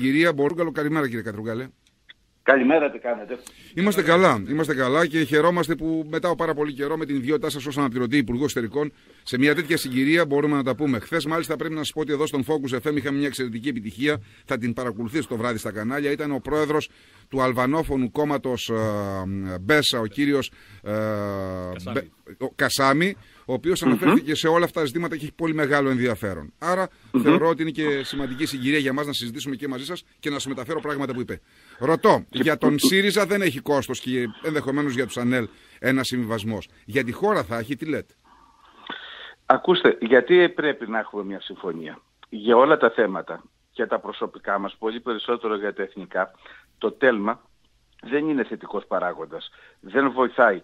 Κυρία Μπορούγκαλο, καλημέρα κύριε Κατρούγκαλε. Καλημέρα, τι κάνετε; Είμαστε καλά, είμαστε καλά και χαιρόμαστε που μετά από πάρα πολύ καιρό με την ιδιότητά σας ως αναπληρωτή Υπουργό Εσωτερικών σε μια τέτοια συγκυρία μπορούμε να τα πούμε. Χθες, μάλιστα, πρέπει να σας πω ότι εδώ στον Focus FM είχαμε μια εξαιρετική επιτυχία. Θα την παρακολουθήσει το βράδυ στα κανάλια. Ήταν ο πρόεδρος του αλβανόφωνου κόμματος ε, Μπέσα, ο κύριος ε, Κασάμι, ο οποίος αναφέρθηκε σε όλα αυτά τα ζητήματα και έχει πολύ μεγάλο ενδιαφέρον. Άρα θεωρώ ότι είναι και σημαντική συγκυρία για μας να συζητήσουμε και μαζί σας και να σας μεταφέρω πράγματα που είπε. Ρωτώ, για τον ΣΥΡΙΖΑ δεν έχει κόστος και ενδεχομένως για τους ΑΝΕΛ ένα συμβιβασμός. Για τη χώρα θα έχει, τι λέτε; Ακούστε, γιατί πρέπει να έχουμε μια συμφωνία για όλα τα θέματα και τα προσωπικά μας, πολύ περισσότερο για τα εθνικά, το τέλμα δεν είναι θετικός παράγοντας. Δεν βοηθάει ε,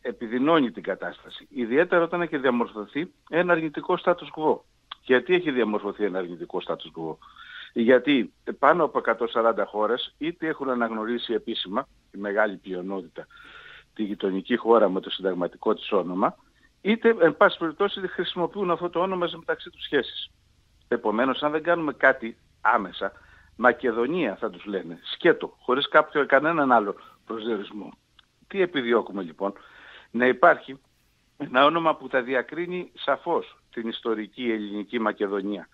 επιδεινώνει την κατάσταση. Ιδιαίτερα όταν έχει διαμορφωθεί ένα αρνητικό status quo. Γιατί έχει διαμορφωθεί ένα αρνητικό status quo; Γιατί πάνω από 140 χώρες είτε έχουν αναγνωρίσει επίσημα τη μεγάλη πλειονότητα τη γειτονική χώρα με το συνταγματικό της όνομα, είτε εν πάση περιπτώσει χρησιμοποιούν αυτό το όνομα σε μεταξύ τους σχέσεις. Επομένως, αν δεν κάνουμε κάτι άμεσα, Μακεδονία θα τους λένε, σκέτο, χωρίς κάποιο, κανέναν άλλο προσδιορισμό. Τι επιδιώκουμε λοιπόν, να υπάρχει ένα όνομα που θα διακρίνει σαφώς την ιστορική ελληνική Μακεδονία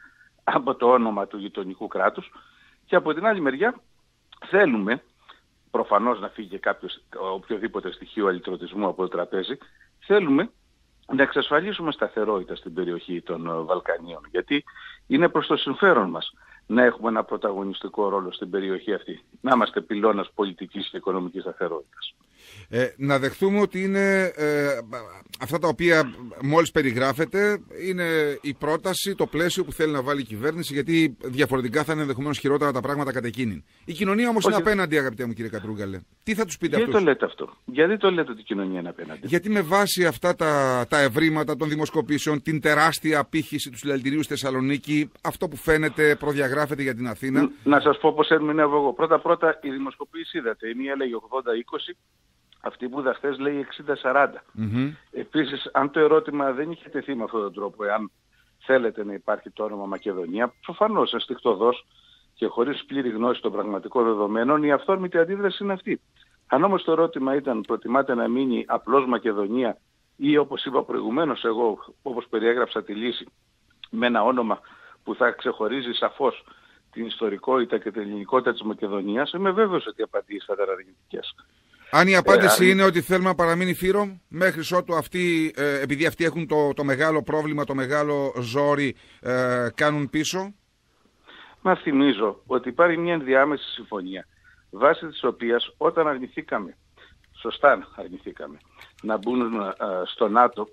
από το όνομα του γειτονικού κράτους και από την άλλη μεριά θέλουμε προφανώς να φύγει κάποιος, οποιοδήποτε στοιχείο αλυτρωτισμού από το τραπέζι, θέλουμε να εξασφαλίσουμε σταθερότητα στην περιοχή των Βαλκανίων, γιατί είναι προς το συμφέρον μας να έχουμε ένα πρωταγωνιστικό ρόλο στην περιοχή αυτή. Να είμαστε πυλώνας πολιτικής και οικονομικής σταθερότητας. Ε, να δεχθούμε ότι είναι ε, αυτά τα οποία μόλις περιγράφεται είναι η πρόταση, το πλαίσιο που θέλει να βάλει η κυβέρνηση γιατί διαφορετικά θα είναι ενδεχομένως χειρότερα τα πράγματα κατά εκείνη. Η κοινωνία όμως είναι απέναντι αγαπητέ μου κύριε Κατρούγκαλε. Τι θα τους πείτε Γιατί το λέτε αυτό; Γιατί το λέτε ότι η κοινωνία είναι απέναντι; Γιατί με βάση αυτά τα, τα ευρήματα των δημοσκοπήσεων, την τεράστια απήχηση του συλλαλητηρίου στη Θεσσαλονίκη, αυτό που φαίνεται προδιαγράφεται για την Αθήνα. Να σας πω πώς ερμηνεύω εγώ. Πρώτα-πρώτα η δημοσκοπήση είδατε. Η μία λέει 80-20 αυτή που είδα χθες λέει 60-40. Mm-hmm. Επίσης, αν το ερώτημα δεν είχε τεθεί με αυτόν τον τρόπο, εάν θέλετε να υπάρχει το όνομα Μακεδονία, προφανώς αισθηκτοδός και χωρίς πλήρη γνώση των πραγματικών δεδομένων, η αυθόρμητη αντίδραση είναι αυτή. Αν όμως το ερώτημα ήταν προτιμάτε να μείνει απλώς Μακεδονία ή όπως είπα προηγουμένως εγώ, όπως περιέγραψα τη λύση, με ένα όνομα που θα ξεχωρίζει σαφώς την ιστορικότητα και την ελληνικότητα της Μακεδονίας, είμαι βέβαιος ότι οι απαντήσεις θα ήταν αρνητικές. Αν η απάντηση ε, είναι ότι θέλουμε να παραμείνει φύρο, μέχρι ότου αυτοί, ε, επειδή αυτοί έχουν το, το μεγάλο πρόβλημα, το μεγάλο ζόρι, ε, κάνουν πίσω; Μα θυμίζω ότι υπάρχει μια ενδιάμεση συμφωνία, βάσει της οποίας όταν αρνηθήκαμε, σωστά αρνηθήκαμε, να μπουν ε, στο ΝΑΤΟ,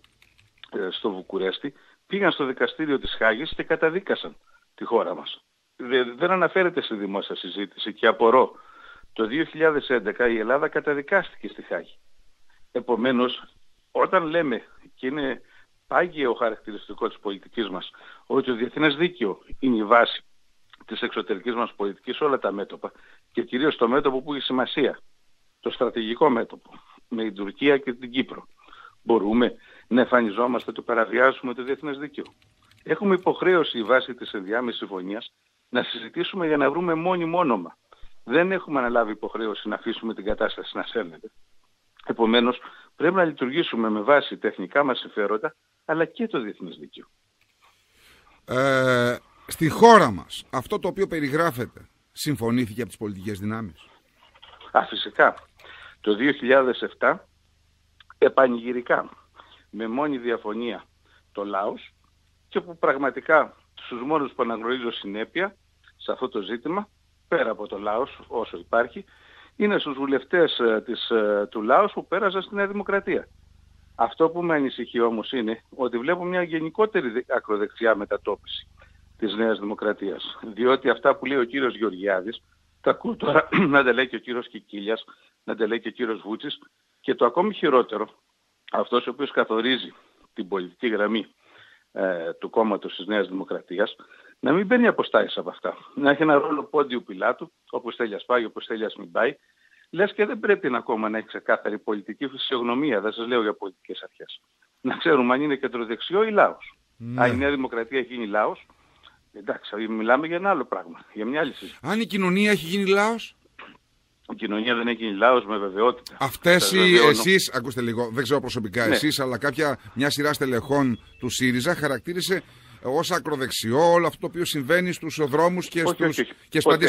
στο Βουκουρέστι, πήγαν στο δικαστήριο της Χάγης και καταδίκασαν τη χώρα μας. Δεν αναφέρεται στη δημόσια συζήτηση και απορώ το 2011 η Ελλάδα καταδικάστηκε στη Χάγη. Επομένως, όταν λέμε, και είναι πάγιο χαρακτηριστικό της πολιτικής μας, ότι το διεθνές δίκαιο είναι η βάση της εξωτερικής μας πολιτικής σε όλα τα μέτωπα και κυρίως το μέτωπο που έχει σημασία, το στρατηγικό μέτωπο, με την Τουρκία και την Κύπρο. Μπορούμε να εμφανιζόμαστε ότι παραβιάζουμε το διεθνές δίκαιο. Έχουμε υποχρέωση η βάση της ενδιάμεσης συμφωνίας να συζητήσουμε για να βρούμε μόνιμο όνομα δεν έχουμε αναλάβει υποχρέωση να αφήσουμε την κατάσταση να σέρνεται. Επομένως, πρέπει να λειτουργήσουμε με βάση τεχνικά μας συμφέροντα, αλλά και το διεθνές δίκαιο. Ε, στη χώρα μας, αυτό το οποίο περιγράφεται, συμφωνήθηκε από τις πολιτικές δυνάμεις; Α, φυσικά. Το 2007, επανηγυρικά, με μόνη διαφωνία το Λάος και που πραγματικά στους μόνους που αναγνωρίζω συνέπεια σε αυτό το ζήτημα πέρα από το Λάος όσο υπάρχει, είναι στους βουλευτές ε, της, ε, του Λάος που πέρασαν στη Νέα Δημοκρατία. Αυτό που με ανησυχεί όμως είναι ότι βλέπω μια γενικότερη ακροδεξιά μετατόπιση της Νέας Δημοκρατίας. Διότι αυτά που λέει ο κύριος Γεωργιάδης, τα ακούω τώρα να τα λέει και ο κύριος Κικίλιας, να τα λέει και ο κύριος Βούτσης και το ακόμη χειρότερο, αυτός ο οποίος καθορίζει την πολιτική γραμμή ε, του κόμματος της Νέας Δημοκρατίας, να μην παίρνει αποστάσεις από αυτά. Να έχει ένα ρόλο πόντιου πιλάτου, όπως θέλει ας πάει, όπως θέλει ας μην πάει. Λες και δεν πρέπει να ακόμα να έχει ξεκάθαρη πολιτική φυσιογνωμία, δεν σας λέω για πολιτικές αρχές. Να ξέρουμε αν είναι κεντροδεξιό ή λαός. Ναι. Αν η Νέα Δημοκρατία γίνει λαός, Εντάξει, μιλάμε για ένα άλλο πράγμα, για μια άλλη συζήτηση. Αν η κοινωνία έχει γίνει λαός; Η κοινωνία δεν έχει γίνει λαός με βεβαιότητα. Αυτές οι εσείς, ακούστε λίγο, δεν ξέρω προσωπικά ναι. εσείς, αλλά κάποια μια σειρά στελεχών του ΣΥΡΙΖΑ χαρακτήρισε ως ακροδεξιό όλο αυτό το οποίο συμβαίνει στους δρόμου και στου. Όχι,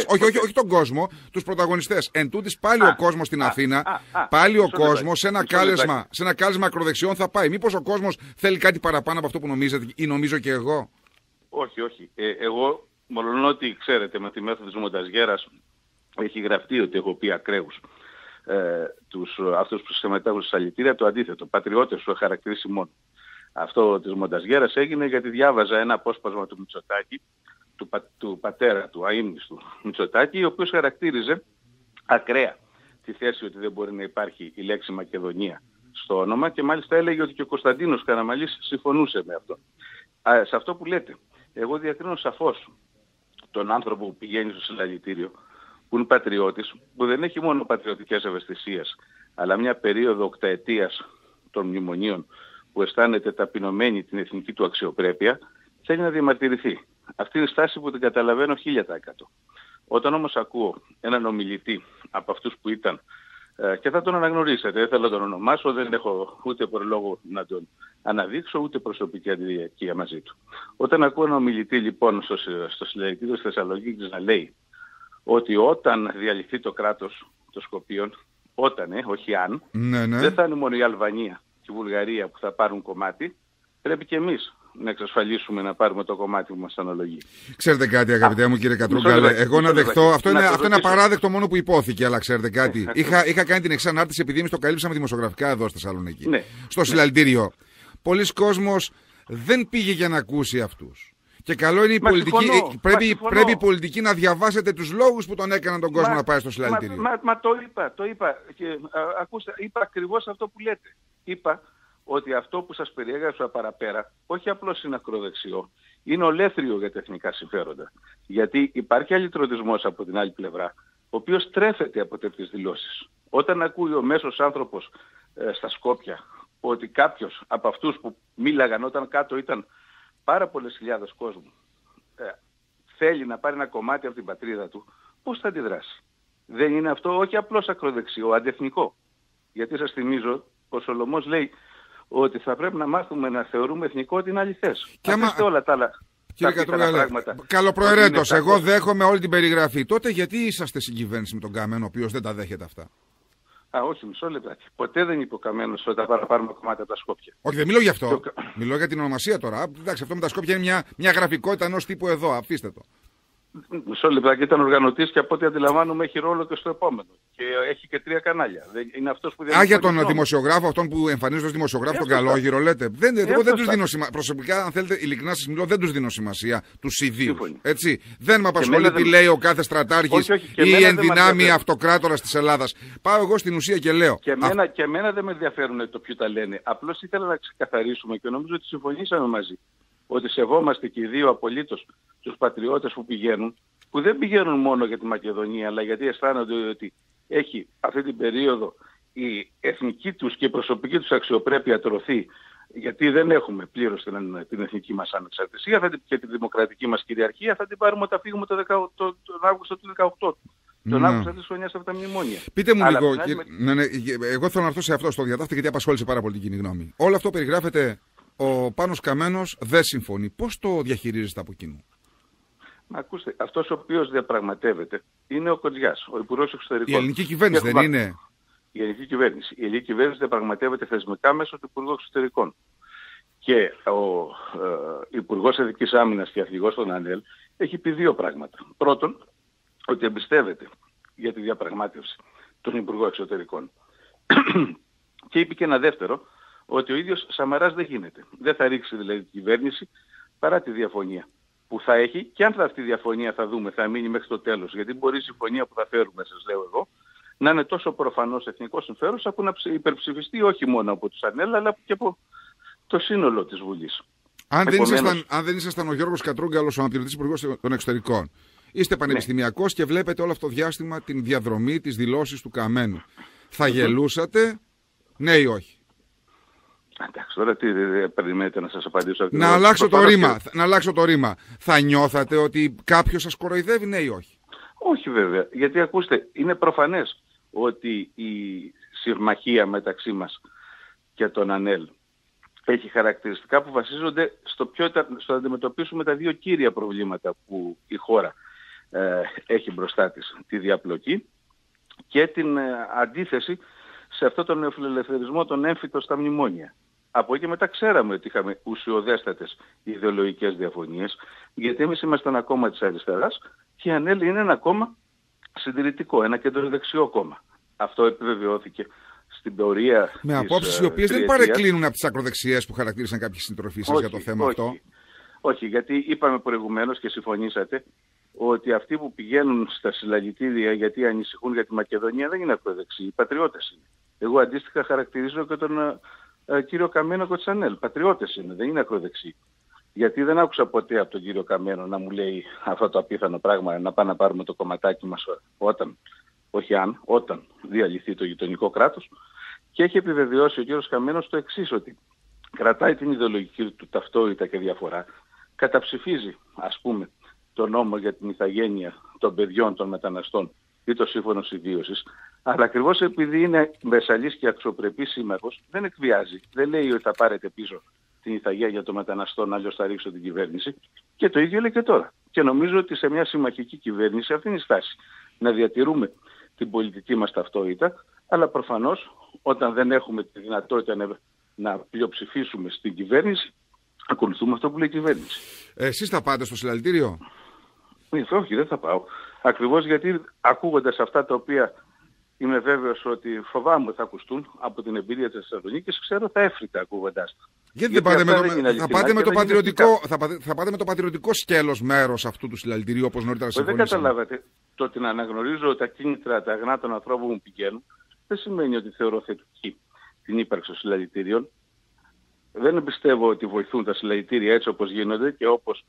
όχι, όχι, όχι, τον κόσμο, τους πρωταγωνιστές. Εν τούτης πάλι ο κόσμος στην Αθήνα, πάλι ο κόσμος σε ένα κάλεσμα, σε ένα κάλεσμα ακροδεξιών θα πάει. Μήπως ο κόσμος θέλει κάτι παραπάνω από αυτό που νομίζετε ή νομίζω και εγώ; Όχι, όχι. Ε, εγώ, μόνο ότι ξέρετε με τη μέθοδος της Μονταζιέρας έχει γραφτεί ότι έχω πει ακραίους ε, τους, αυτούς που συμμετέχουν στα αλητήρια, το αντίθετο. Πατριώτες σου χαρακτηρίσει μόνο. Αυτό της Μονταζιέρας έγινε γιατί διάβαζα ένα απόσπασμα του Μητσοτάκη, του, του πατέρα του, αείμνηστου Μητσοτάκη, ο οποίος χαρακτήριζε ακραία τη θέση ότι δεν μπορεί να υπάρχει η λέξη Μακεδονία στο όνομα και μάλιστα έλεγε ότι και ο Κωνσταντίνος Καραμαλής συμφωνούσε με αυτό. Α, σε αυτό που λέτε, εγώ διακρίνω σαφώς τον άνθρωπο που πηγαίνει στο συλλαλητήριο, που είναι πατριώτης, που δεν έχει μόνο πατριωτικές ευαισθησίες, αλλά μια περίοδο οκταετίας των μνημονίων που αισθάνεται ταπεινωμένη την εθνική του αξιοπρέπεια, θέλει να διαμαρτυρηθεί. Αυτή είναι η στάση που την καταλαβαίνω 1000%. Όταν όμως ακούω έναν ομιλητή από αυτούς που ήταν ε, και θα τον αναγνωρίσετε, δεν θέλω να τον ονομάσω, δεν έχω ούτε προλόγο να τον αναδείξω, ούτε προσωπική αντιδιακία μαζί του. Όταν ακούω ένα ομιλητή λοιπόν στο, στο συλλογητήριο της Θεσσαλονίκης να λέει ότι όταν διαλυθεί το κράτος των Σκοπίων, όταν, ε, όχι αν, ναι, ναι. δεν θα είναι μόνο η Αλβανία και η Βουλγαρία που θα πάρουν κομμάτι, πρέπει και εμείς να εξασφαλίσουμε να πάρουμε το κομμάτι που μας αναλογεί. Ξέρετε κάτι αγαπητέ μου κύριε Κατρούγκαλε, εγώ να δεχτώ, αυτό είναι, αυτό είναι απαράδεκτο μόνο που υπόθηκε, αλλά ξέρετε κάτι. είχα, είχα κάνει την εξανάρτηση επειδή εμείς το καλύψαμε δημοσιογραφικά εδώ στη Θεσσαλονίκη. Ναι. Στο συλλαλητήριο. Πολλοί κόσμος δεν πήγε για να ακούσει αυτούς. Και καλό είναι η πολιτική, ε, πρέπει, πρέπει η πολιτική να διαβάσετε τους λόγους που τον έκαναν τον κόσμο να πάει στο συλλαλητήριο. Μα, μα, το είπα, το είπα. Και, α, ακούστε, είπα ακριβώς αυτό που λέτε. Είπα ότι αυτό που σας περιέγραψα παραπέρα όχι απλώς είναι ακροδεξιό, είναι ολέθριο για τα εθνικά συμφέροντα. Γιατί υπάρχει αλυτρωτισμός από την άλλη πλευρά, ο οποίος τρέφεται από τέτοιες δηλώσεις. Όταν ακούει ο μέσος άνθρωπος ε, στα Σκόπια ότι κάποιος από αυτούς που μίλαγαν όταν κάτω ήταν πάρα πολλές χιλιάδες κόσμου ε, θέλει να πάρει ένα κομμάτι από την πατρίδα του, πώς θα αντιδράσει; Δεν είναι αυτό όχι απλώς ακροδεξιό, αντεθνικό. Γιατί σας θυμίζω, ο Σολομός λέει ότι θα πρέπει να μάθουμε να θεωρούμε εθνικό την άλλη θέση. Και άμα... όλα τα άλλα. Κύριε Κατρούγαλε, καλοπροαιρέτως, εγώ δέχομαι όλη την περιγραφή. Τότε γιατί είσαστε συγκυβέρνηση με τον Καμένο, ο οποίος δεν τα δέχεται αυτά; Α, όχι, μισό λεπτό. Ποτέ δεν είπε ο Καμένος ότι θα πάρουμε κομμάτια από τα Σκόπια. Όχι, δεν μιλώ γι' αυτό. Μιλώ για την ονομασία τώρα. Εντάξει, αυτό με τα Σκόπια είναι μια, μια γραφικότητα ενός τύπου εδώ. Αφήστε το. Μισό λεπτάκι ήταν οργανωτής και από ό,τι αντιλαμβάνομαι έχει ρόλο και στο επόμενο. Και έχει και τρία κανάλια. Είναι αυτός που Α, για τον δημοσιογράφο, αυτόν που εμφανίζεται ως δημοσιογράφο, ε, τον Καλόγυρο, λέτε. Δεν, ε, εγώ δεν τους δίνω σημασία. Προσωπικά, αν θέλετε, ειλικρινά σας μιλώ, δεν τους δίνω σημασία τους ιδίους. Έτσι. Δεν με απασχολεί τι λέει ο κάθε στρατάρχης ή η ενδυνάμει αυτοκράτορας της Ελλάδας. Πάω εγώ στην ουσία και λέω. Και εμένα, και εμένα δεν με ενδιαφέρουν το ποιο τα λένε. Απλώς ήθελα να ξεκαθαρίσουμε και νομίζω ότι συμφωνήσαμε μαζί ότι σεβόμαστε και οι δύο απολύτως τους πατριώτες που πηγαίνουν, που δεν πηγαίνουν μόνο για τη Μακεδονία, αλλά γιατί αισθάνονται ότι έχει αυτή την περίοδο η εθνική τους και η προσωπική τους αξιοπρέπεια τρωθεί, γιατί δεν έχουμε πλήρως την, την εθνική μας ανεξαρτησία και τη δημοκρατική μας κυριαρχία, θα την πάρουμε όταν φύγουμε το, το, το, τον Αύγουστο του 2018. Τον ναι. Αύγουστο της χρονιάς από τα μνημόνια. Πείτε μου λίγο, ναι, ναι, εγώ θέλω να έρθω σε αυτό στο διατάφτη γιατί απασχόλησε πάρα πολύ την κοινή γνώμη. Όλο αυτό περιγράφεται ο Πάνος Καμένος δεν συμφωνεί. Πώς το διαχειρίζεστε από εκείνου. Μα ακούστε, αυτός ο οποίος διαπραγματεύεται είναι ο Κοντζιάς, ο Υπουργός Εξωτερικών. Η ελληνική κυβέρνηση δεν είναι; Η ελληνική κυβέρνηση. Η ελληνική κυβέρνηση διαπραγματεύεται θεσμικά μέσω του Υπουργού Εξωτερικών. Και ο ε, Υπουργός Ειδικής Άμυνας και Αρχηγός των ΑΝΕΛ έχει πει δύο πράγματα. Πρώτον, ότι εμπιστεύεται για τη διαπραγμάτευση των Υπουργών Εξωτερικών. και είπε και ένα δεύτερο, ότι ο ίδιος Σαμαράς δεν γίνεται. Δεν θα ρίξει δηλαδή την κυβέρνηση παρά τη διαφωνία που θα έχει και αν θα αυτή η διαφωνία θα δούμε, θα μείνει μέχρι το τέλος. Γιατί μπορεί η συμφωνία που θα φέρουμε, σας λέω εγώ, να είναι τόσο προφανώς εθνικό συμφέρον που να υπερψηφιστεί όχι μόνο από τους Ανέλα αλλά και από το σύνολο της Βουλής. Αν, Επομένως... δεν, ήσασταν, αν δεν ήσασταν ο Γιώργος Κατρούγκαλος, ο αναπληρωτής υπουργός των εξωτερικών, είστε ναι. πανεπιστημιακός και βλέπετε όλο αυτό το διάστημα την διαδρομή της δηλώσης του Καμένου. Θα γελούσατε, ναι ή όχι; Εντάξει, τώρα τι περιμένετε να σας απαντήσω. Να αλλάξω, το ρήμα, να αλλάξω το ρήμα. Θα νιώθατε ότι κάποιος σας κοροϊδεύει, ναι ή όχι; Όχι βέβαια, γιατί ακούστε, είναι προφανές ότι η συμμαχία μεταξύ μας και τον ΑΝΕΛ έχει χαρακτηριστικά που βασίζονται στο, πιο, στο να αντιμετωπίσουμε τα δύο κύρια προβλήματα που η χώρα ε, έχει μπροστά της. Τη διαπλοκή και την ε, αντίθεση σε αυτό τον νεοφιλελευθερισμό τον έμφυτο στα μνημόνια. Από εκεί μετά ξέραμε ότι είχαμε ουσιοδέστατες ιδεολογικές διαφωνίες, γιατί εμείς είμαστε ένα κόμμα της αριστεράς και η ΑΝΕΛ είναι ένα κόμμα συντηρητικό, ένα κεντροδεξιό κόμμα. Αυτό επιβεβαιώθηκε στην πορεία Με απόψεις οι ε, οποίες δεν παρεκκλίνουν από τις ακροδεξιές που χαρακτήρισαν κάποιοι συντροφοί σας για το θέμα όχι, αυτό; Όχι, γιατί είπαμε προηγουμένως και συμφωνήσατε ότι αυτοί που πηγαίνουν στα συλλαγητήρια γιατί ανησυχούν για τη Μακεδονία δεν είναι ακροδεξιοί, οι πατριώτες είναι. Εγώ αντίστοιχα χαρακτηρίζω και τον ε, ε, κύριο Καμένο Κοτσανέλ. Πατριώτες είναι, δεν είναι ακροδεξιοί. Γιατί δεν άκουσα ποτέ από τον κύριο Καμένο να μου λέει αυτό το απίθανο πράγμα να πάμε να πάρουμε το κομματάκι μας όταν, όχι αν, όταν διαλυθεί το γειτονικό κράτος. Και έχει επιβεβαιώσει ο κύριος Καμένος το εξής ότι κρατάει την ιδεολογική του ταυτότητα και διαφορά, καταψηφίζει ας πούμε το νόμο για την ηθαγένεια των παιδιών των μεταναστών ή το σύμφωνο συμβίωσης, αλλά ακριβώς επειδή είναι μεσαλής και αξιοπρεπής σύμμαχος, δεν εκβιάζει. Δεν λέει ότι θα πάρετε πίσω την ηθαγένεια των μεταναστών, αλλιώς θα ρίξω την κυβέρνηση. Και το ίδιο λέει και τώρα. Και νομίζω ότι σε μια συμμαχική κυβέρνηση αυτή είναι η στάση. Να διατηρούμε την πολιτική μας ταυτότητα, αλλά προφανώς όταν δεν έχουμε τη δυνατότητα να, να πλειοψηφίσουμε στην κυβέρνηση, ακολουθούμε αυτό που λέει η κυβέρνηση. Ε, εσείς θα πάτε στο συλλαλητήριο; Ε, όχι, δεν θα πάω. Ακριβώς γιατί ακούγοντας αυτά τα οποία είμαι βέβαιος ότι φοβάμαι θα ακουστούν από την εμπειρία της Θεσσαλονίκης, ξέρω θα έφρυτα ακούγοντάς τα. Γιατί, δεν πάτε με το, θα, πάτε με το πατριωτικό, θα, πάτε, θα πάτε με το πατριωτικό σκέλος μέρος αυτού του συλλαλητηρίου όπως νωρίτερα συμφωνήσαμε. Δεν καταλάβατε. Το ότι να αναγνωρίζω τα κίνητρα, τα αγνά των ανθρώπων που πηγαίνουν, δεν σημαίνει ότι θεωρώ θετική την ύπαρξη των συλλαλητήριων. Δεν πιστεύω ότι βοηθούν τα συλλαλητήρια έτσι όπως γίνονται και όπως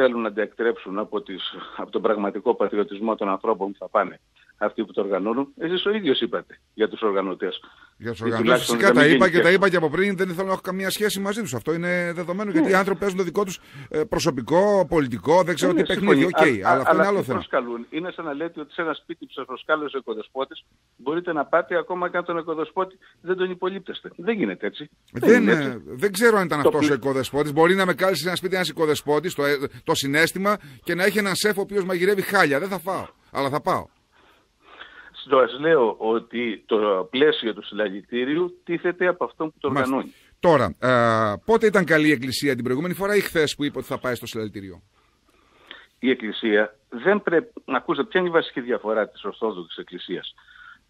θέλουν να αντιεκτρέψουν από, τις, από τον πραγματικό πατριωτισμό των ανθρώπων που θα πάνε αυτοί που το οργανώνουν. Εσείς ο ίδιος είπατε για τους οργανωτές. Για τους οργανωτές φυσικά τα είπα και τα είπα και από πριν δεν θέλω να έχω καμία σχέση μαζί τους. Αυτό είναι δεδομένο γιατί οι ναι. άνθρωποι παίζουν το δικό τους ε, προσωπικό, πολιτικό, δεν ξέρω τι παιχνίδι. Οκ, αλλά αυτό είναι άλλο θέμα. Προσκαλούν; Είναι σαν να λέτε ότι σε ένα σπίτι που σας προσκάλεσε ο οικοδεσπότης μπορείτε να πάτε ακόμα και αν τον οικοδεσπότη δεν τον υπολήπτεστε. Δεν γίνεται έτσι. Δεν, δεν, έτσι. δεν ξέρω αν ήταν αυτός ο οικοδεσπότης. Μπορεί να με κάλεσε σε ένα σπίτι ένας οικοδεσπότης, το, το σύστημα και να έχει έναν σεφ ο οποίος μαγειρεύει χάλια. Δεν θα φάω. Αλλά θα πάω. Σας λέω ότι το πλαίσιο του συλλαγητήριου τίθεται από αυτόν που το οργανώνει. Τώρα, α, πότε ήταν καλή η Εκκλησία την προηγούμενη φορά ή χθες που είπε ότι θα πάει στο συλλαλητήριο. Η Εκκλησία δεν πρέπει... Να ακούσετε ποια είναι η βασική διαφορά της Ορθόδοξης Εκκλησίας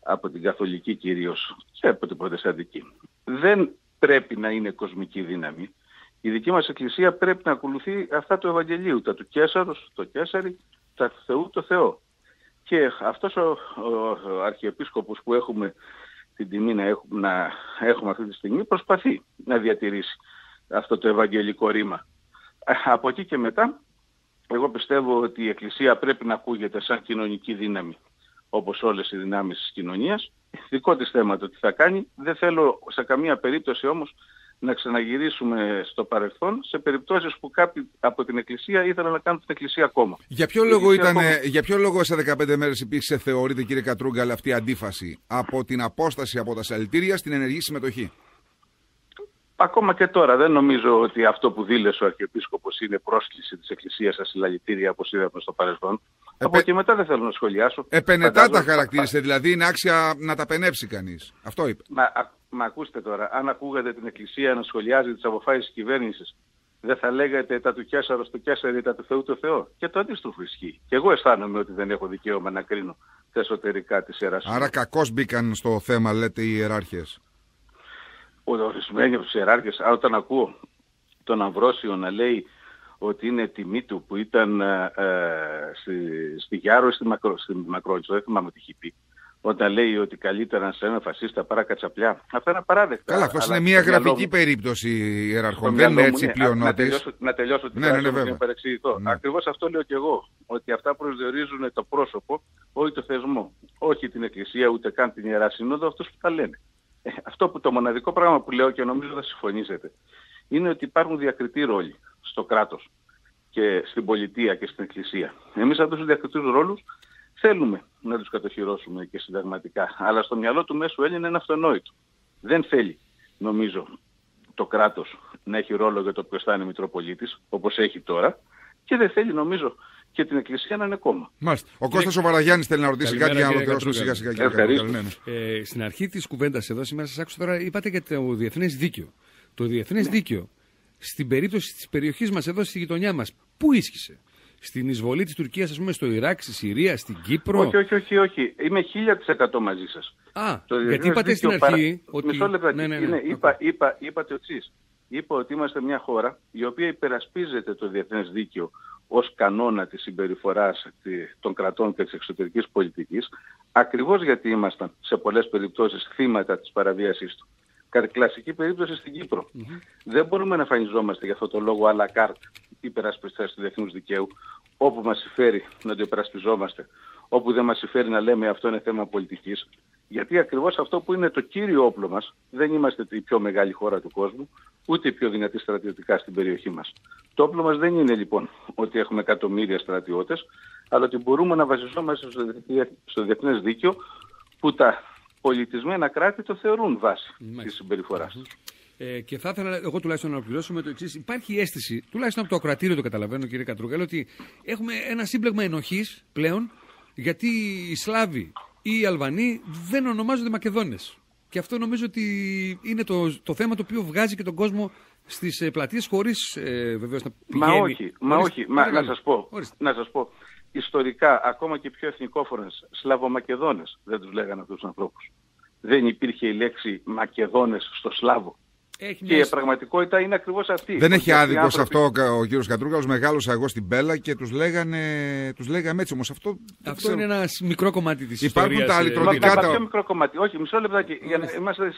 από την Καθολική κυρίως και από την Προτεσταντική; Δεν πρέπει να είναι κοσμική δύναμη. Η δική μας Εκκλησία πρέπει να ακολουθεί αυτά του Ευαγγελίου, τα του Κέσαρος, το Κέσαρι, τα του Θεού, το Θεό. Και αυτός ο, ο, Αρχιεπίσκοπος που έχουμε την τιμή να έχουμε, να έχουμε αυτή τη στιγμή προσπαθεί να διατηρήσει αυτό το ευαγγελικό ρήμα. Από εκεί και μετά εγώ πιστεύω ότι η Εκκλησία πρέπει να ακούγεται σαν κοινωνική δύναμη όπως όλες οι δυνάμεις της κοινωνίας. Δικό της θέμα το τι θα κάνει. Δεν θέλω σε καμία περίπτωση όμως να ξαναγυρίσουμε στο παρελθόν σε περιπτώσεις που κάποιοι από την Εκκλησία ήθελαν να κάνουν την Εκκλησία ακόμα. Για ποιο, λόγο, ήταν, για ποιο λόγο σε 15 μέρες υπήρξε, θεωρείτε κύριε Κατρούγκαλ, αυτή η αντίφαση από την απόσταση από τα σαλητήρια στην ενεργή συμμετοχή; Ακόμα και τώρα δεν νομίζω ότι αυτό που δήλωσε ο Αρχιεπίσκοπος είναι πρόσκληση της Εκκλησίας στα συλλαλητήρια όπως είδαμε στο παρελθόν. Επε... Από εκεί μετά δεν θέλω να σχολιάσω. Επενετά τα χαρακτήρισε, δηλαδή είναι άξια να τα πενέψει κανείς. Αυτό είπε. Μα, Μα ακούστε τώρα, αν ακούγατε την Εκκλησία να σχολιάζει τις αποφάσεις της κυβέρνησης, δεν θα λέγατε τα του Κέσαρο στο Κέσσαρο ή τα του Θεού το Θεό. Και το αντίστροφο ισχύει. Και εγώ αισθάνομαι ότι δεν έχω δικαίωμα να κρίνω τα εσωτερικά της Ιεράς. Άρα κακώς μπήκαν στο θέμα, λέτε, οι ιεράρχες. Ορισμένοι από τους ιεράρχες, όταν ακούω τον Αμβρόσιο να λέει ότι είναι τιμή του που ήταν ε, ε στη, στη Γιάρο ή στη, Μακρό, στη δεν θυμάμαι τι έχει πει όταν λέει ότι καλύτερα να ένα φασίστα παρά κατσαπλιά. Αυτά είναι απαράδεκτα. Καλά, αυτό είναι μια γραφική μου... περίπτωση ιεραρχών. Δεν είναι έτσι οι ναι, Να τελειώσω, να τελειώσω την ναι, ναι, ναι, να παρεξηγηθώ. Ναι. Ακριβώς αυτό λέω και εγώ. Ότι αυτά προσδιορίζουν το πρόσωπο, όχι το θεσμό. Όχι την Εκκλησία, ούτε καν την Ιερά Σύνοδο, αυτούς που τα λένε. Ε, αυτό που το μοναδικό πράγμα που λέω και νομίζω θα συμφωνήσετε είναι ότι υπάρχουν διακριτοί ρόλοι στο κράτος και στην πολιτεία και στην εκκλησία. Εμείς αυτούς τους διακριτούς ρόλους θέλουμε να τους κατοχυρώσουμε και συνταγματικά, αλλά στο μυαλό του μέσου Έλληνα είναι αυτονόητο. Δεν θέλει, νομίζω, το κράτος να έχει ρόλο για το ποιος θα είναι Μητροπολίτης, όπως έχει τώρα, και δεν θέλει, νομίζω, και την Εκκλησία να είναι κόμμα. Μάλιστα. Ο Κώστας ο Βαραγιάννης θέλει να ρωτήσει κάτι για να ολοκληρώσουμε σιγά σιγά. Ε, στην αρχή της κουβέντας εδώ σήμερα σας άκουσα τώρα, είπατε για το διεθνές δίκαιο. Το διεθνές ναι. δίκαιο, στην περίπτωση της περιοχής μας εδώ στη γειτονιά μας, πού ίσχυσε; Στην εισβολή της Τουρκίας, ας πούμε, στο Ιράκ, στη Συρία, στην Κύπρο; Όχι, όχι, όχι, όχι. Είμαι 1000% μαζί σας. Α, το γιατί είπατε στην αρχή παρα... ότι... Μισό λεπτό. Ναι, ναι, ναι. ναι. Είπα, είπα, είπατε εξής. Είπα ότι είμαστε μια χώρα η οποία υπερασπίζεται το διεθνές δίκαιο ως κανόνα της συμπεριφοράς των κρατών και της εξωτερικής πολιτικής, ακριβώς γιατί ήμασταν σε πολλές περιπτώσεις θύματα της παραβίασής του. Κατά κλασική περίπτωση στην Κύπρο. Mm-hmm. Δεν μπορούμε να φανιζόμαστε για αυτό το λόγο à la carte υπερασπιστές του διεθνούς δικαίου, όπου μας συμφέρει να το υπερασπιζόμαστε, όπου δεν μας συμφέρει να λέμε αυτό είναι θέμα πολιτικής. Γιατί ακριβώς αυτό που είναι το κύριο όπλο μας, δεν είμαστε η πιο μεγάλη χώρα του κόσμου, ούτε η πιο δυνατή στρατιωτικά στην περιοχή μας. Το όπλο μας δεν είναι λοιπόν ότι έχουμε εκατομμύρια στρατιώτες, αλλά ότι μπορούμε να βασιζόμαστε στο διεθνές δίκαιο που τα πολιτισμένα κράτη το θεωρούν βάση της συμπεριφοράς. Ε, και θα ήθελα εγώ τουλάχιστον να ολοκληρώσω με το εξής. Υπάρχει αίσθηση, τουλάχιστον από το ακροατήριο το καταλαβαίνω κύριε Κατρούγκαλ, ότι έχουμε ένα σύμπλεγμα ενοχής πλέον γιατί οι Σλάβοι ή οι Αλβανοί δεν ονομάζονται Μακεδόνες. Και αυτό νομίζω ότι είναι το, το θέμα το οποίο βγάζει και τον κόσμο στις ε, πλατείες χωρίς ε, βεβαίως να πηγαίνει. Μα όχι, μα όχι. Μα, να σας πω, να σας πω. Ιστορικά, ακόμα και πιο εθνικόφωνες Σλαβομακεδόνες δεν τους λέγανε αυτούς τους ανθρώπους. Δεν υπήρχε η λέξη Μακεδόνες στο Σλάβο. Έχει και η πραγματικότητα είναι ακριβώς αυτή. Δεν έχει άδικο άνθρωποι... αυτό ο κύριος Κατρούγκαλο. Μεγάλωσα εγώ στην Πέλα και τους λέγανε, τους λέγαμε έτσι όμως. Αυτό, αυτό είναι ένας μικρό κομμάτι της ιστορίας. Υπάρχουν τα αλυτρωτικά. Μα, πιο μικρό κομμάτι; Όχι, μισό λεπτάκι για να είμαστε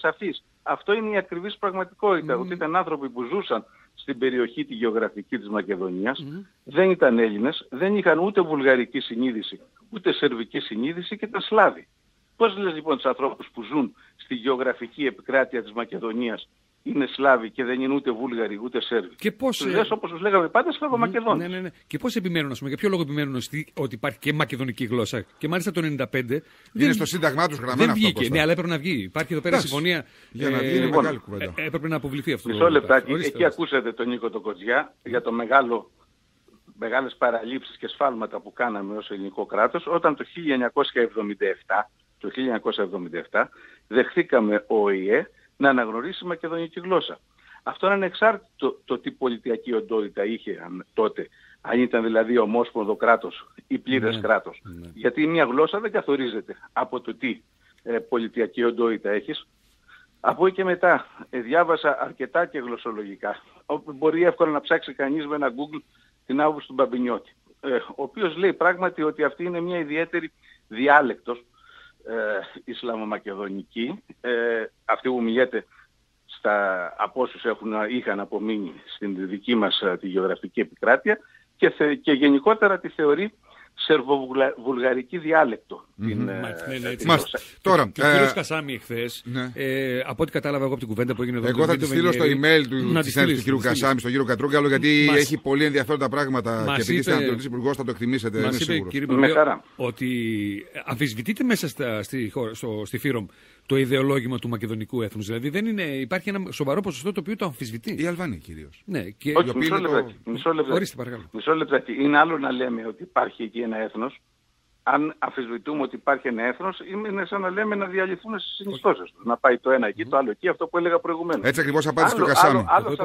σαφείς. Αυτό είναι η ακριβής πραγματικότητα. Mm. Ότι ήταν άνθρωποι που ζούσαν στην περιοχή τη γεωγραφική της Μακεδονίας, mm. δεν ήταν Έλληνες, δεν είχαν ούτε βουλγαρική συνείδηση, ούτε σερβική συνείδηση και ήταν Σλάβοι. Πώς λες λοιπόν τους ανθρώπους που ζουν στη γεωγραφική επικράτεια της Μακεδονίας είναι Σλάβοι και δεν είναι ούτε Βούλγαροι ούτε Σέρβοι; Και πώς... Τους λες όπως τους λέγαμε πάντα Σλάβο Μακεδόνες. Ναι, ναι, ναι. Και πώς επιμένουν, ας πούμε, για ποιο λόγο επιμένουν ότι υπάρχει και μακεδονική γλώσσα; Και μάλιστα το 1995... Είναι δεν... στο σύνταγμά τους γραμμένο δεν βγήκε. Αυτό, ναι, αλλά έπρεπε να βγει. Υπάρχει εδώ πέρα συμφωνία. Για να βγει ε, λοιπόν, μεγάλη κουβέντα. Ε, έπρεπε να αποβληθεί αυτό. Μισό λεπτάκι. Εκεί ακούσατε τον Νίκο τον Κοτζιά για το μεγάλο μεγάλες παραλήψεις και σφάλματα που κάναμε ως ελληνικό κράτος όταν το 1977 το 1977 δεχθήκαμε ο ΟΗΕ να αναγνωρίσει η μακεδονική γλώσσα. Αυτό είναι ανεξάρτητο το, το τι πολιτιακή οντότητα είχε τότε, αν ήταν δηλαδή ομόσπονδο κράτος ή πλήρες ναι, κράτος. Ναι. Γιατί μια γλώσσα δεν καθορίζεται από το τι ε, πολιτιακή οντότητα έχεις. Από εκεί και μετά ε, διάβασα αρκετά και γλωσσολογικά, όπου μπορεί εύκολα να ψάξει κανείς με ένα Google την άποψη του Μπαμπινιώτη, ε, ο οποίος λέει πράγματι ότι αυτή είναι μια ιδιαίτερη διάλεκτος ε, Ισλαμομακεδονική, ε, αυτή που μιλιέται στα, από όσους έχουν, είχαν απομείνει στην δική μας ε, τη γεωγραφική επικράτεια και, και γενικότερα τη θεωρεί σερβοβουλγαρική διάλεκτο. Mm-hmm. Την, ε, ναι, ναι, την Τώρα, και ο κύριος Κασάμι εχθές, ναι. ε, από ό,τι κατάλαβα εγώ από την κουβέντα που έγινε εδώ. Εγώ θα τη στείλω στο email του, της του κύριου Κασάμι, στον κύριο Κατρούγκαλο, γιατί μας... έχει πολύ ενδιαφέροντα πράγματα μας και επειδή είστε ανατολής υπουργός θα το εκτιμήσετε. Μας είπε, κύριε Υπουργέ, ότι αμφισβητείτε μέσα στα, στη, στο, στη Φύρομ το ιδεολόγημα του μακεδονικού έθνους. Δηλαδή δεν είναι, υπάρχει ένα σοβαρό ποσοστό το οποίο το αμφισβητεί. Οι Αλβανοί κυρίως. Ναι, και Όχι, μισό λεπτάκι. Το... Μισό λεπτάκι. Ορίστε, παρακαλώ. Μισό λεπτάκι. Είναι άλλο να λέμε ότι υπάρχει εκεί ένα έθνος. Αν αμφισβητούμε ότι υπάρχει ένα έθνος, είναι σαν να λέμε να διαλυθούν στις συνιστώσεις του. Να πάει το ένα εκεί, το άλλο εκεί, αυτό που έλεγα προηγουμένως. Έτσι ακριβώς απάντησε ο Κασάμι. Άλλο,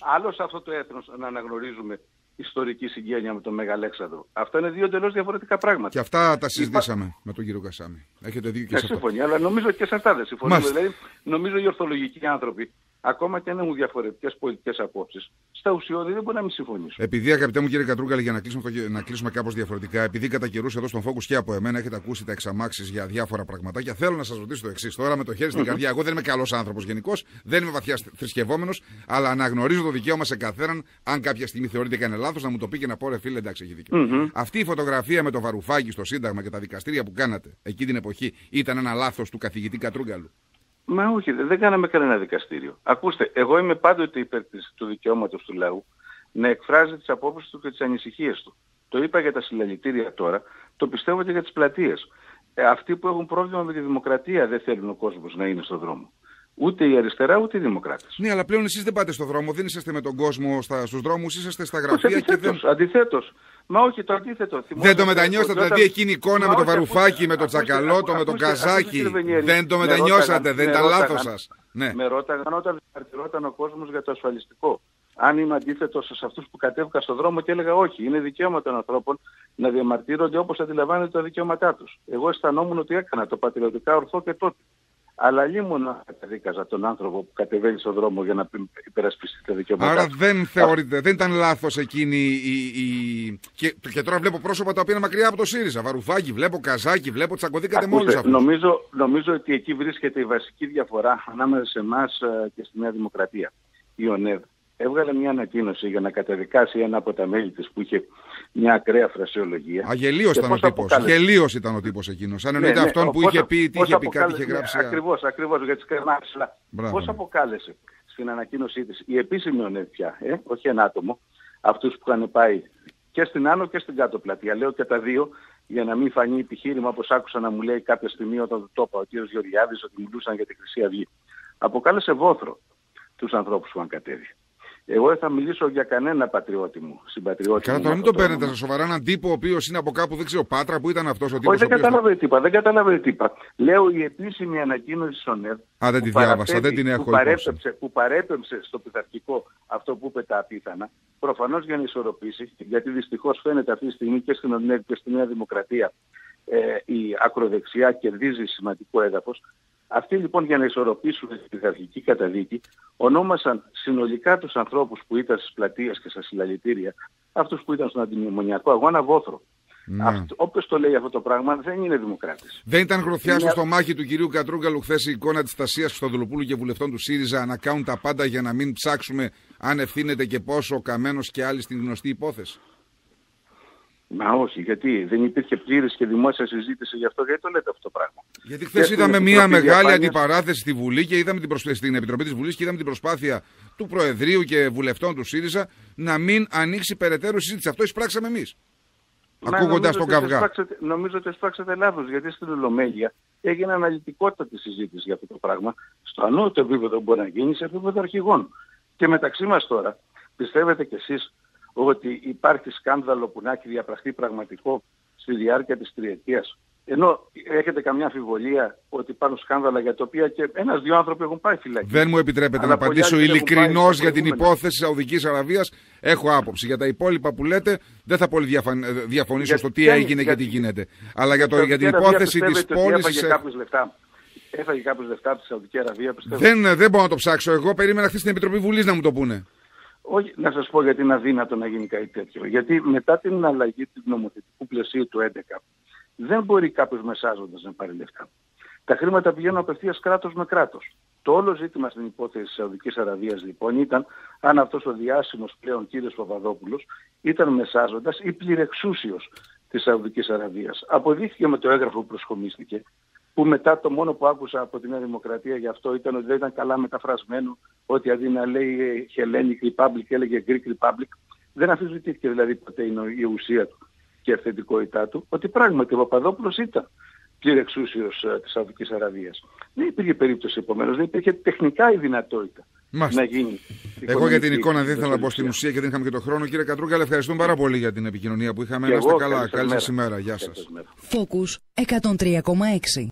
άλλο, αυτό το έθνος να αναγνωρίζουμε ιστορική συγγένεια με τον Μεγαλέξανδρο. Αυτά είναι δύο εντελώς διαφορετικά πράγματα. Και αυτά τα συζητήσαμε Είπα... με τον κύριο Κασάμι. Έχετε δίκιο και σε συμφωνία, αλλά νομίζω και σε αυτά δεν συμφωνούμε. Δηλαδή, νομίζω οι ορθολογικοί άνθρωποι ακόμα και αν έχουν διαφορετικές πολιτικές απόψεις, στα ουσιώδη δεν μπορεί να μην συμφωνήσω. Επειδή αγαπητέ μου κύριε Κατρούγκαλη, για να κλείσουμε, το, να κλείσουμε κάπως διαφορετικά, επειδή κατά καιρούς εδώ στον Focus και από εμένα έχετε ακούσει τα εξαμάξεις για διάφορα πραγματάκια, θέλω να σας ρωτήσω το εξής. Τώρα με το χέρι στην καρδιά, εγώ δεν είμαι καλός άνθρωπος γενικώς, δεν είμαι βαθιά θρησκευόμενος, αλλά αναγνωρίζω το δικαίωμα σε καθέναν, αν κάποια στιγμή θεωρείται κανένα λάθος, να μου το πει και να πω ρε φίλε, εντάξει, έχει δίκιο. Αυτή η φωτογραφία με το βαρουφάκι στο Σύνταγμα και τα δικαστήρια που κάνατε εκεί την εποχή ήταν ένα λάθος του καθηγητή Κατρούγκαλου. Μα όχι, δεν κάναμε κανένα δικαστήριο. Ακούστε, εγώ είμαι πάντοτε υπέρ του δικαιώματος του λαού να εκφράζει τις απόψεις του και τις ανησυχίες του. Το είπα για τα συλλαλητήρια τώρα, το πιστεύω και για τις πλατείες. Ε, αυτοί που έχουν πρόβλημα με τη δημοκρατία δεν θέλουν ο κόσμος να είναι στον δρόμο. Ούτε η αριστερά ούτε οι δημοκράτες. Ναι, αλλά πλέον εσείς δεν πάτε στον δρόμο, δεν είσαστε με τον κόσμο στους δρόμους, είσαστε στα γραφεία και δεν. Αντιθέτως. Μα όχι το αντίθετο. δεν το μετανιώσατε, δηλαδή εκείνη η εικόνα με το βαρουφάκι, με το τσακαλώτο, με το καζάκι. Δεν το μετανιώσατε, δεν ήταν λάθος σας. Ναι. Με ρώταγαν όταν διαμαρτυρόταν ο κόσμος για το ασφαλιστικό. Αν είμαι αντίθετος σε αυτούς που κατέβηκαν στον δρόμο και έλεγα όχι, είναι δικαίωμα των ανθρώπων να διαμαρτύρονται όπως αντιλαμβάνονται τα δικαιώματά τους. Εγώ αισθανόμουν ότι έκανα το πατριωτικά ορθό και τότε. Αλλά να καταδίκαζα τον άνθρωπο που κατεβαίνει στον δρόμο για να υπερασπιστεί τα δικαιώματά Άρα δεν θεωρείτε, δεν ήταν λάθος εκείνη η. η... Και, και, τώρα βλέπω πρόσωπα τα οποία είναι μακριά από το ΣΥΡΙΖΑ. Βαρουφάκι, βλέπω καζάκι, βλέπω τσακωδίκατε με όλους Νομίζω, νομίζω ότι εκεί βρίσκεται η βασική διαφορά ανάμεσα σε εμάς ε, και στη Νέα Δημοκρατία. Η ΟΝΕΔ έβγαλε μια ανακοίνωση για να καταδικάσει ένα από τα μέλη της που είχε μια ακραία φρασιολογία. Αγελίω ήταν ο τύπος. Γελίος ήταν ο τύπος εκείνος. Αν εννοείται ναι, ναι, αυτόν που είχε πει, τι είχε πει, κάτι είχε γράψει. Ακριβώς, ακριβώς για τις κρεμάσεις. Πώς αποκάλεσε στην ανακοίνωσή της η επίσημη ονέτια, ε, όχι ένα άτομο, αυτούς που είχαν πάει και στην άνω και στην κάτω πλατεία. Λέω και τα δύο για να μην φανεί επιχείρημα όπως άκουσα να μου λέει κάποια στιγμή όταν το είπα ο κ. Γεωργιάδης ότι μιλούσαν για την Χρυσή Αυγή. Αποκάλεσε βόθρο τους ανθρώπους που είχαν κατέβει. Εγώ δεν θα μιλήσω για κανένα πατριώτη μου, συμπατριώτη Καλά, τώρα μην το παίρνετε στα σοβαρά έναν τύπο ο οποίος είναι από κάπου, δεν ξέρω, Πάτρα που ήταν αυτός ο τύπος. Όχι, δεν κατάλαβε τίποτα, δεν κατάλαβε τίποτα. Λέω η επίσημη ανακοίνωση τη ΟΝΕΡ. Α, δεν τη διάβασα, δεν την έχω που παρέπεψε, που παρέπεψε στο πειθαρχικό αυτό που είπε τα απίθανα, προφανώς για να ισορροπήσει, γιατί δυστυχώς φαίνεται αυτή τη στιγμή και στην ΟΝΕΡ και στη Νέα Δημοκρατία ε, η ακροδεξιά κερδίζει σημαντικό έδαφος. Αυτοί λοιπόν για να ισορροπήσουν την πειθαρχική καταδίκη ονόμασαν συνολικά τους ανθρώπους που ήταν στις πλατείες και στα συλλαλητήρια, αυτούς που ήταν στον αντιμνημονιακό αγώνα βόθρο. Ναι. Όποιος το λέει αυτό το πράγμα δεν είναι δημοκράτης. Δεν ήταν γροθιά είναι... στο στομάχι του κυρίου Κατρούγκαλου χθες η εικόνα της Τασία Χρυστοδουλοπούλου και βουλευτών του ΣΥΡΙΖΑ να κάνουν τα πάντα για να μην ψάξουμε αν ευθύνεται και πόσο ο Καμένος και άλλοι στην γνωστή υπόθεση. Μα όχι, γιατί δεν υπήρχε πλήρης και δημόσια συζήτηση γι' αυτό, γιατί το λέτε αυτό το πράγμα. Γιατί χθες είδαμε μια μεγάλη διαφάνειας... αντιπαράθεση στη Βουλή και είδαμε την προσπ... στην Επιτροπή της Βουλής και είδαμε την προσπάθεια του Προεδρείου και βουλευτών του ΣΥΡΙΖΑ να μην ανοίξει περαιτέρω συζήτηση. Αυτό εισπράξαμε εμείς. Ακούγοντας τον καυγά. Νομίζω ότι εισπράξατε λάθος, γιατί στην Ολομέλεια έγινε αναλυτικότητα τη συζήτηση για αυτό το πράγμα. Στο ανώτερο επίπεδο μπορεί να γίνει σε επίπεδο αρχηγών. Και μεταξύ μας τώρα, πιστεύετε κι εσείς ότι υπάρχει σκάνδαλο που να έχει διαπραχθεί πραγματικό στη διάρκεια της τριετίας. Ενώ έχετε καμιά αμφιβολία ότι υπάρχουν σκάνδαλα για τα οποία και ένα-δύο άνθρωποι έχουν πάει φυλακή. Δεν μου επιτρέπετε να απαντήσω ειλικρινώς για την υπόθεση Σαουδικής Αραβίας. Έχω άποψη. Για τα υπόλοιπα που λέτε, δεν θα πολύ διαφωνήσω για, στο τι έγινε και τι γίνεται. Αλλά για, το, για την υπόθεση της πόλης. Έφαγε κάποιου λεφτά από τη Σαουδική Αραβία, πιστεύω; Δεν, δεν μπορώ να το ψάξω εγώ. Περίμενα χθες στην Επιτροπή Βουλής να μου το πούνε. Όχι να σας πω γιατί είναι αδύνατο να γίνει κάτι τέτοιο. Γιατί μετά την αλλαγή του νομοθετικού πλαισίου του 2011 δεν μπορεί κάποιος μεσάζοντας να πάρει λεφτά. Τα χρήματα πηγαίνουν απευθείας κράτος με κράτος. Το όλο ζήτημα στην υπόθεση της Σαουδικής Αραβίας λοιπόν ήταν αν αυτός ο διάσημος πλέον κύριος Παπαδόπουλος ήταν μεσάζοντας ή πληρεξούσιος της Σαουδικής Αραβίας. Αποδείχθηκε με το έγγραφο που προσχομίστηκε που μετά το μόνο που άκουσα από την Νέα Δημοκρατία γι' αυτό ήταν ότι δεν ήταν καλά μεταφρασμένο, ότι αντί να λέει Hellenic Republic έλεγε Greek Republic. Δεν αφισβητήθηκε δηλαδή ποτέ η ουσία του και η αυθεντικότητά του, ότι πράγματι ο Παπαδόπουλος ήταν πλήρη εξούσιος ε, της Σαουδικής Αραβίας. Δεν υπήρχε περίπτωση επομένως, δεν υπήρχε τεχνικά η δυνατότητα Μάλιστα. να γίνει. Εγώ για την εικόνα δεν ήθελα να μπω στην ουσία και δεν είχαμε και τον χρόνο. Κύριε Κατρούγκαλ, αλλά ευχαριστούμε πάρα πολύ για την επικοινωνία που είχαμε. Να είστε καλά. Καλή σας ημέρα. Γεια σας. Focus 103,6